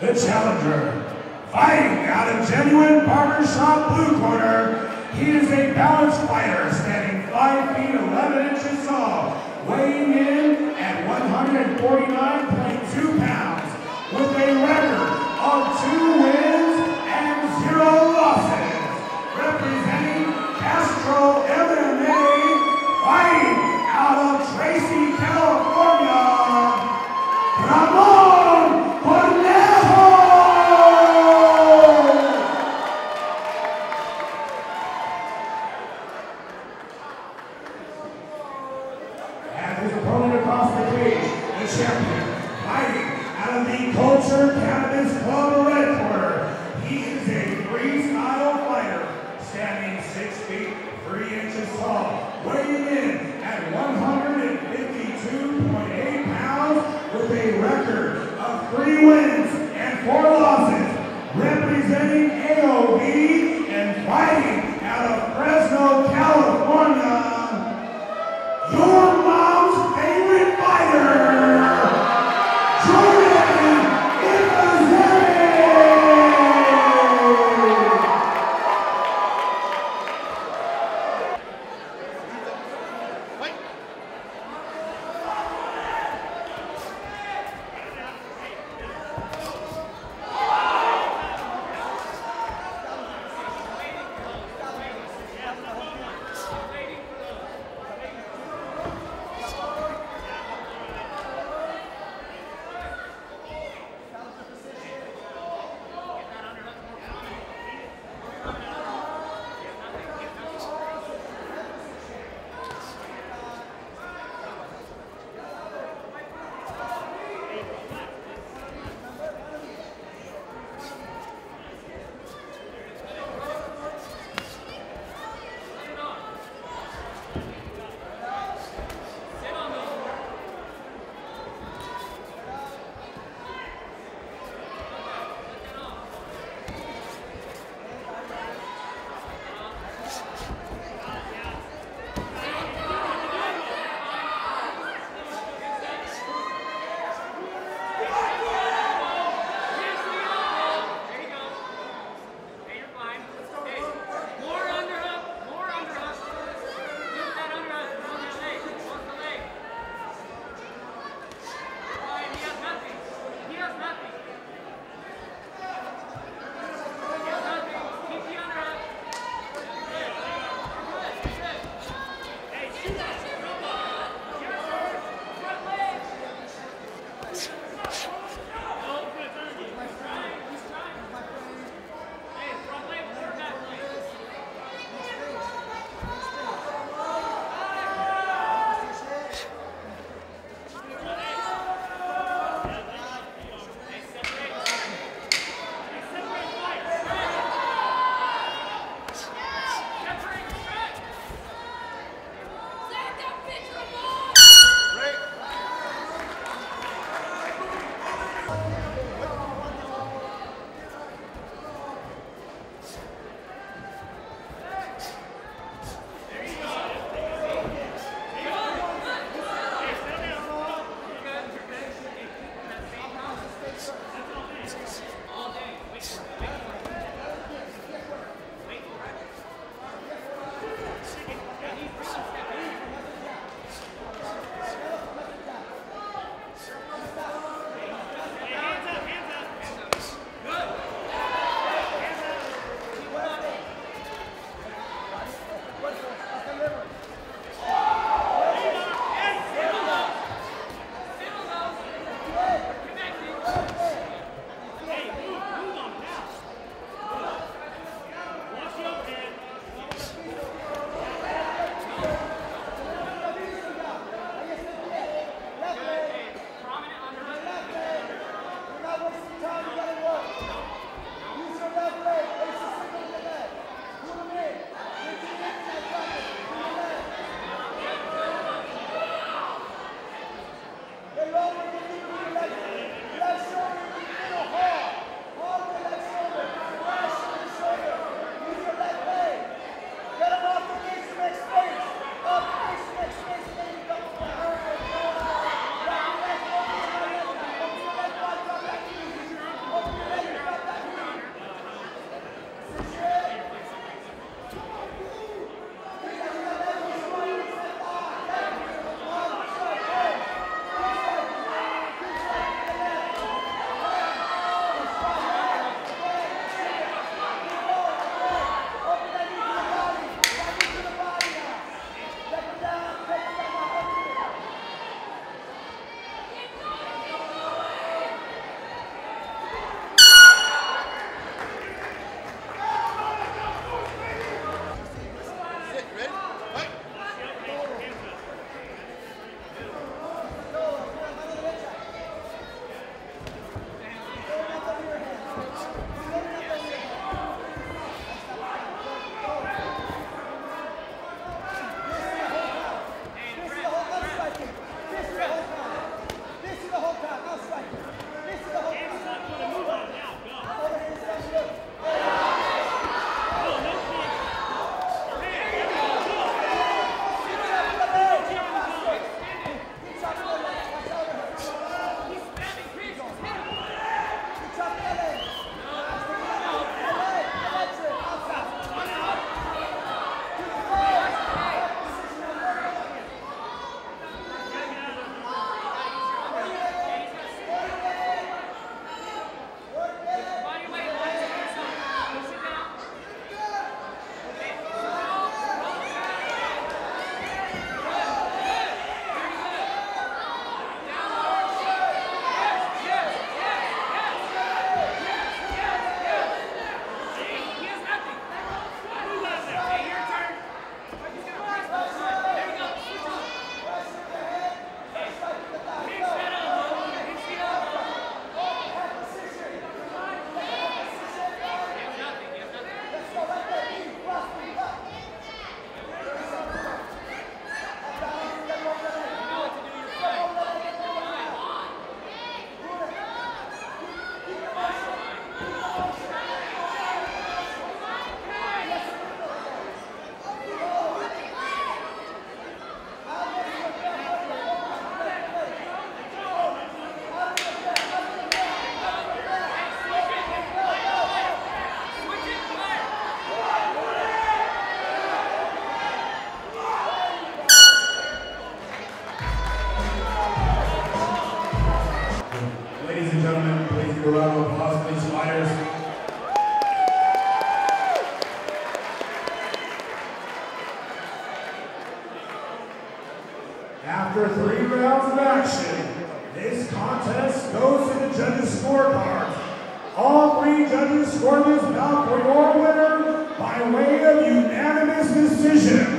the challenger. Fighting out of genuine barbershop blue corner, he is a balanced fighter standing 5 feet 11 inches tall, weighing in at 149 Three wins. judges scored this bout for your winner by way of unanimous decision.